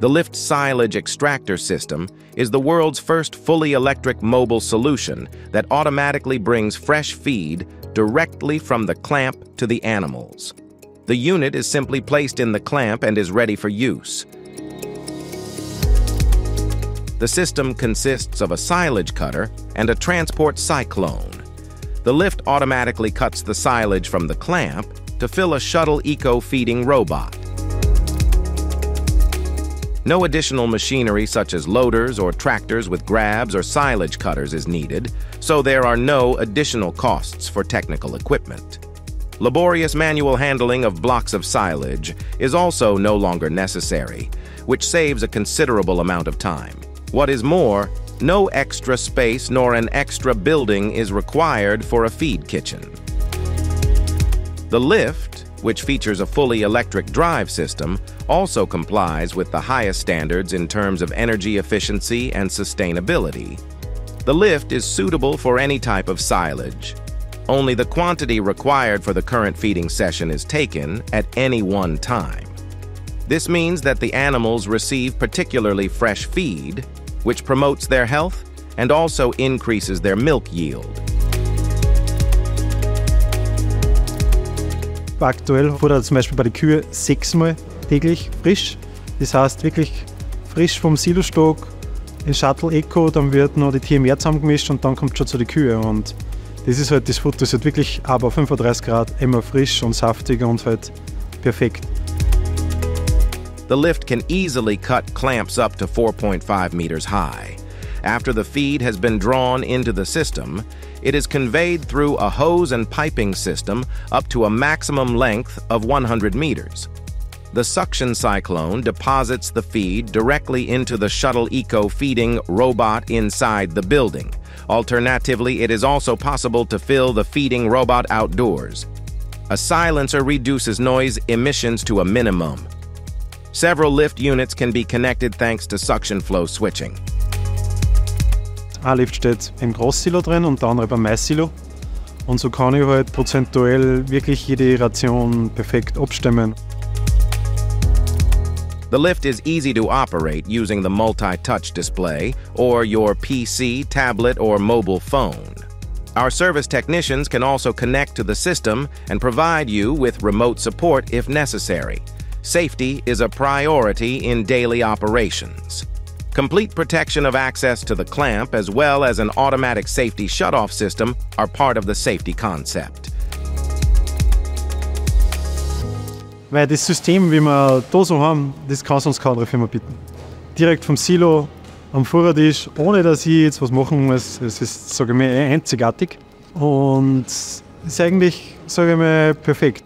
The Lift Silage Extractor System is the world's first fully electric mobile solution that automatically brings fresh feed directly from the clamp to the animals. The unit is simply placed in the clamp and is ready for use. The system consists of a silage cutter and a transport cyclone. The lift automatically cuts the silage from the clamp to fill a shuttle eco-feeding robot. No additional machinery such as loaders or tractors with grabs or silage cutters is needed, so there are no additional costs for technical equipment. Laborious manual handling of blocks of silage is also no longer necessary, which saves a considerable amount of time. What is more, no extra space nor an extra building is required for a feed kitchen. The lift which features a fully electric drive system, also complies with the highest standards in terms of energy efficiency and sustainability. The lift is suitable for any type of silage. Only the quantity required for the current feeding session is taken at any one time. This means that the animals receive particularly fresh feed, which promotes their health and also increases their milk yield. Aktuell fordert zum Beispiel bei den Kühen sechsmal täglich frisch. Das heißt wirklich frisch vom Silostock in Shuttle Eco, dann wird noch die TMR zusammengemischt und dann kommt schon zu den Kühen. Und das ist halt das Futter, ist halt wirklich aber 35 Grad immer frisch und saftig und halt perfekt. The lift can easily cut clamps up to 4.5 meters high. After the feed has been drawn into the system, it is conveyed through a hose and piping system up to a maximum length of 100 meters. The suction cyclone deposits the feed directly into the shuttle eco feeding robot inside the building. Alternatively, it is also possible to fill the feeding robot outdoors. A silencer reduces noise emissions to a minimum. Several lift units can be connected thanks to suction flow switching. Ein Lift steht im Großsilo drin und der andere beim Maissilo. Und so kann ich halt prozentuell wirklich jede Ration perfekt abstimmen. The lift is easy to operate using the multi-touch display or your PC, tablet, or mobile phone. Our service technicians can also connect to the system and provide you with remote support if necessary. Safety is a priority in daily operations. Complete protection of access to the clamp as well as an automatic safety shutoff system are part of the safety concept. Weil das System, wie wir da so haben, das kann sonst keine andere Firma bieten. Direkt vom Silo am Vorratisch, ohne dass ich jetzt was machen muss. Es ist, sage ich mal, einzigartig. Und ist eigentlich, sage ich mal, perfekt.